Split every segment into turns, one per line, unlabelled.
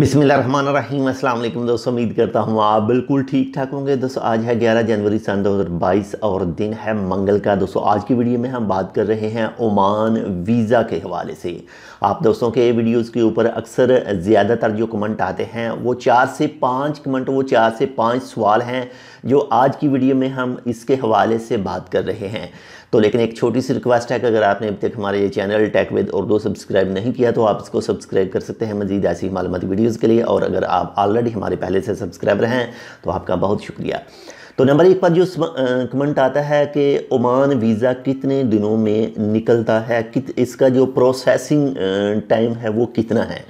بسم اللہ الرحمن الرحیم۔ السلام علیکم دوستوں امید کرتا ہوں آپ بالکل ٹھیک ٹھاک ہوں گے۔ دوستوں آج ہے گیارہ جنوری، سن دو ہزار بائیس اور دن ہے منگل کا۔ دوستوں آج کی ویڈیو میں ہم بات کر رہے ہیں عمان ویزا کے حوالے سے۔ آپ دوستوں کے ویڈیوز کے اوپر اکثر زیادہ تر جو کمنٹ آتے ہیں، وہ چار سے پانچ کمنٹ، وہ چار سے پانچ سوال ہیں جو آج کی ویڈیو میں ہم اس کے حوالے سے بات کر رہے ہیں۔ تو لیکن ایک چھوٹی سی ریکویسٹ ہے کہ اگر آپ نے اب تک ہمارے یہ channel tech with Urdu subscribe نہیں کیا، تو آپ اس کو سبسکرائب کر سکتے ہیں۔ مزید ایسی معلوماتی ویڈیوز کے لیے اور اگر آپ آلریڈی ہمارے پہلے سے سبسکرائبر ہیں تو آپ کا بہت شکریہ۔ تو نمبر ایک پر جو کمنٹ آتا ہے کہ عمان ویزا کتنے دنوں میں نکلتا ہے اس کا جو پروسیسنگ ٹائم ہے وہ کتنا ہے؟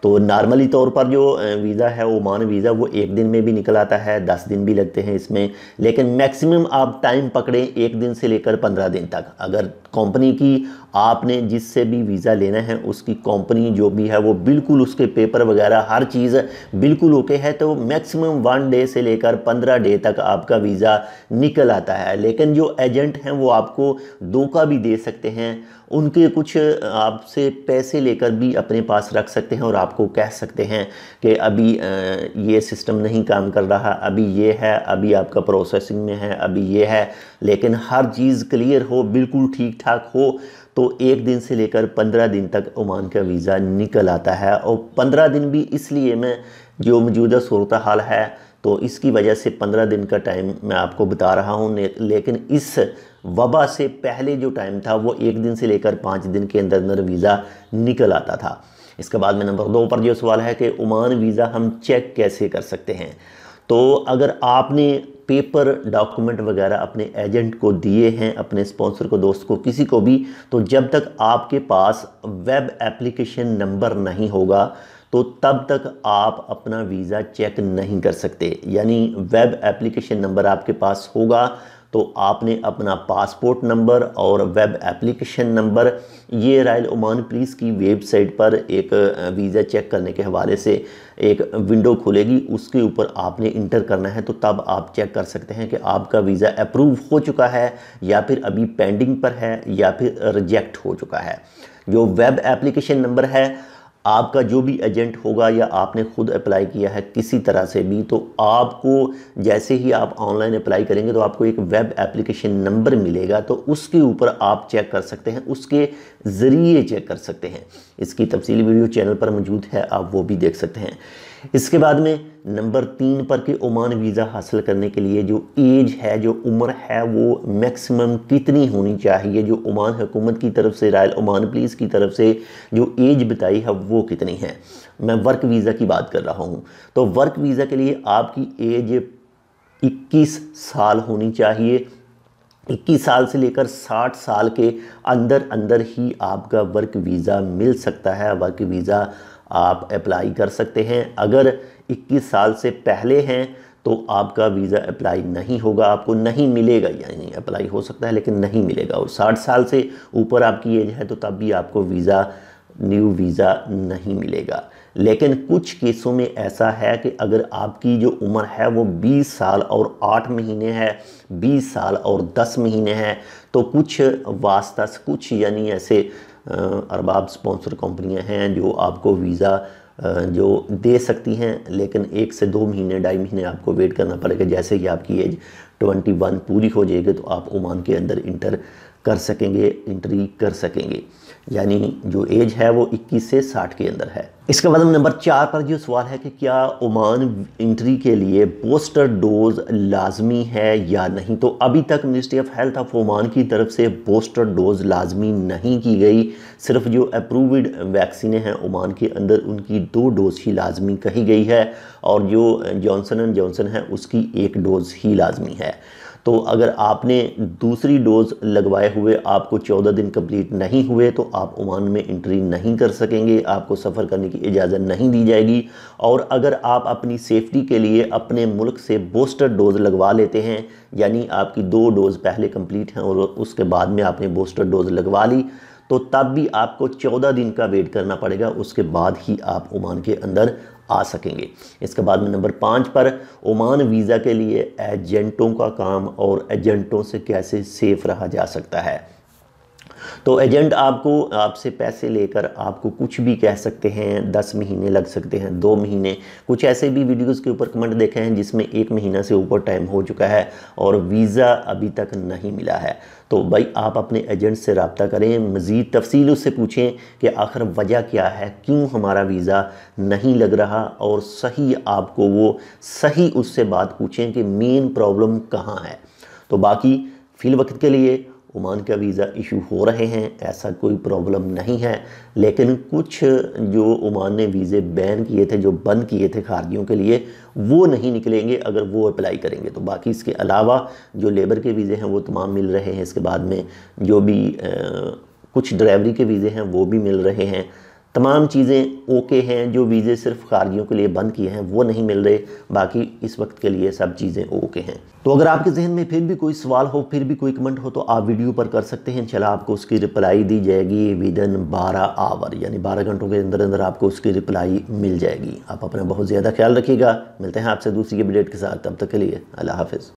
تو نارملی طور پر جو ویزا ہے عمان ویزا وہ ایک دن میں بھی نکل آتا ہے، دس دن بھی لگتے ہیں اس میں، لیکن میکسیمم آپ ٹائم پکڑیں ایک دن سے لے کر پندرہ دن تک۔ اگر کمپنی کی آپ نے جس سے بھی ویزا لینا ہے، اس کی کمپنی جو بھی ہے، وہ بالکل اس کے پیپر وغیرہ، ہر چیز بالکل اوکے ہے۔ تو میکسیمم ون ڈے سے لے کر پندرہ ڈے تک آپ کا ویزا نکل آتا ہے۔ لیکن جو ایجنٹ ہیں، وہ آپ کو دھوکہ بھی دے سکتے ہیں۔ ان کے کچھ آپ سے پیسے لے کر بھی اپنے پاس رکھ سکتے ہیں اور آپ کو کہہ سکتے ہیں کہ ابھی یہ سسٹم نہیں کام کر رہا۔ ابھی یہ ہے، ابھی آپ کا پروسیسنگ میں ہے، ابھی یہ ہے۔ لیکن ہر چیز کلیئر ہو، بالکل ٹھیک ٹھاک ہو، تو ایک دن سے لے کر پندرہ دن تک عمان کا ویزا نکل آتا ہے اور پندرہ دن بھی اس لیے میں جو موجودہ صورتحال ہے، تو اس کی وجہ سے پندرہ دن کا ٹائم میں آپ کو بتا رہا ہوں لیکن اس وبا سے پہلے جو ٹائم تھا، وہ ایک دن سے لے کر پانچ دن کے اندر اندر ویزا نکل آتا تھا۔ اس کے بعد میں نمبر دو پر جو سوال ہے کہ عمان ویزا ہم چیک کیسے کر سکتے ہیں؟ تو اگر آپ نے پیپر ڈاکومنٹ وغیرہ اپنے ایجنٹ کو دیے ہیں، اپنے سپونسر کو، دوست کو، کسی کو بھی۔ تو جب تک آپ کے پاس ویب اپلیکیشن نمبر نہیں ہوگا، تو تب تک آپ اپنا ویزا چیک نہیں کر سکتے۔ یعنی ویب اپلیکیشن نمبر آپ کے پاس ہوگا تو آپ نے اپنا پاسپورٹ نمبر اور ویب اپلیکیشن نمبر، یہ رائل عمان پولیس کی ویب سائٹ پر ایک ویزا چیک کرنے کے حوالے سے ایک ونڈو کھولے گی، اس کے اوپر آپ نے انٹر کرنا ہے تو تب آپ چیک کر سکتے ہیں کہ آپ کا ویزا اپروو ہو چکا ہے یا پھر ابھی پینڈنگ پر ہے یا پھر ریجیکٹ ہو چکا ہے۔ جو ویب اپلیکیشن نمبر ہے آپ کا جو بھی ایجنٹ ہوگا یا آپ نے خود اپلائی کیا ہے کسی طرح سے بھی، تو آپ کو جیسے ہی آپ آن لائن اپلائی کریں گے تو آپ کو ایک ویب اپلیکیشن نمبر ملے گا، تو اس کے اوپر آپ چیک کر سکتے ہیں، اس کے ذریعے چیک کر سکتے ہیں۔ اس کی تفصیلی ویڈیو چینل پر موجود ہے، آپ وہ بھی دیکھ سکتے ہیں۔ اس کے بعد میں نمبر تین پر کہ عمان ویزا حاصل کرنے کے لیے جو ایج ہے، جو عمر ہے، وہ میکسیمم کتنی ہونی چاہیے؟ جو عمان حکومت کی طرف سے، رائل عمان پلیس کی طرف سے جو ایج بتائی ہے، وہ کتنی ہے؟ میں ورک ویزا کی بات کر رہا ہوں۔ تو ورک ویزا کے لیے آپ کی ایج اکیس سال ہونی چاہیے۔ اکیس سال سے لے کر ساٹھ سال کے اندر اندر ہی آپ کا ورک ویزا مل سکتا ہے۔ ورک ویزا آپ اپلائی کر سکتے ہیں۔ اگر اکیس سال سے پہلے ہیں تو آپ کا ویزا اپلائی نہیں ہوگا، آپ کو نہیں ملے گا یعنی اپلائی ہو سکتا ہے لیکن نہیں ملے گا۔ اور ساٹھ سال سے اوپر آپ کی ایج ہے تو تب بھی آپ کو ویزا نیو ویزا نہیں ملے گا۔ لیکن کچھ کیسوں میں ایسا ہے کہ اگر آپ کی جو عمر ہے وہ بیس سال اور آٹھ مہینے ہے، بیس سال اور دس مہینے ہے، تو کچھ واسطہ، کچھ یعنی ایسے ارباب سپانسر کمپنیاں ہیں جو آپ کو ویزا جو دے سکتی ہیں، لیکن ایک سے دو مہینے، ڈھائی مہینے آپ کو ویٹ کرنا پڑے گا۔ جیسے کہ آپ کی ایج ٹونٹی ون پوری ہو جائے گی تو آپ عمان کے اندر انٹر کر سکیں گے، انٹری کر سکیں گے۔ یعنی جو ایج ہے وہ اکیس سے ساٹھ کے اندر ہے۔ اس کے بعد نمبر چار پر جو سوال ہے کہ کیا عمان انٹری کے لیے بوسٹر ڈوز لازمی ہے یا نہیں؟ تو ابھی تک ministry of health of Oman کی طرف سے بوسٹر ڈوز لازمی نہیں کی گئی۔ صرف جو اپرووڈ ویکسینیں ہیں عمان کے اندر ان کی دو ڈوز ہی لازمی کہی گئی ہے اور جو جانسن اینڈ جانسن ہے اس کی ایک ڈوز ہی لازمی ہے۔ تو اگر آپ نے دوسری ڈوز لگوائے ہوئے آپ کو چودہ دن کمپلیٹ نہیں ہوئے تو آپ عمان میں انٹری نہیں کر سکیں گے، آپ کو سفر کرنے کی اجازت نہیں دی جائے گی۔ اور اگر آپ اپنی سیفٹی کے لیے اپنے ملک سے بوسٹر ڈوز لگوا لیتے ہیں یعنی آپ کی دو ڈوز پہلے کمپلیٹ ہیں اور اس کے بعد میں آپ نے بوسٹر ڈوز لگوا لی تو تب بھی آپ کو چودہ دن کا ویٹ کرنا پڑے گا، اس کے بعد ہی آپ عمان کے اندر آ سکیں گے۔ اس کے بعد میں نمبر پانچ پر عمان ویزا کے لیے ایجنٹوں کا کام اور ایجنٹوں سے کیسے سیف رہا جا سکتا ہے۔ تو ایجنٹ آپ کو آپ سے پیسے لے کر آپ کو کچھ بھی کہہ سکتے ہیں، دس مہینے لگ سکتے ہیں، دو مہینے۔ کچھ ایسے بھی ویڈیوز کے اوپر کمنٹ دیکھے ہیں جس میں ایک مہینہ سے اوپر ٹائم ہو چکا ہے اور ویزا ابھی تک نہیں ملا ہے۔ تو بھائی، آپ اپنے ایجنٹ سے رابطہ کریں، مزید تفصیل اس سے پوچھیں کہ آخر وجہ کیا ہے، کیوں ہمارا ویزا نہیں لگ رہا اور صحیح آپ کو وہ صحیح اس سے بات پوچھیں کہ مین پرابلم کہاں ہے۔ تو باقی فی الوقت کے لیے عمان کا ویزا ایشو ہو رہے ہیں، ایسا کوئی پرابلم نہیں ہے۔ لیکن کچھ جو عمان نے ویزے بین کیے تھے، جو بند کیے تھے خارجیوں کے لیے، وہ نہیں نکلیں گے اگر وہ اپلائی کریں گے۔ تو باقی اس کے علاوہ جو لیبر کے ویزے ہیں، وہ تمام مل رہے ہیں۔ اس کے بعد میں جو بھی کچھ ڈرائیوری کے ویزے ہیں، وہ بھی مل رہے ہیں۔ تمام چیزیں اوکے ہیں جو ویزے صرف خارجیوں کے لیے بند کیے ہیں، وہ نہیں مل رہے، باقی اس وقت کے لیے سب چیزیں اوکے ہیں۔ تو اگر آپ کے ذہن میں پھر بھی کوئی سوال ہو، پھر بھی کوئی کمنٹ ہو، تو آپ ویڈیو پر کر سکتے ہیں۔ چلا آپ کو اس کی رپلائی دی جائے گی ودن بارہ آور یعنی بارہ گھنٹوں کے اندر اندر آپ کو اس کی رپلائی مل جائے گی۔ آپ اپنا بہت زیادہ خیال رکھیے گا۔ ملتے ہیں آپ سے دوسری اپڈیٹ کے ساتھ۔ تب تک کے لیے اللہ حافظ۔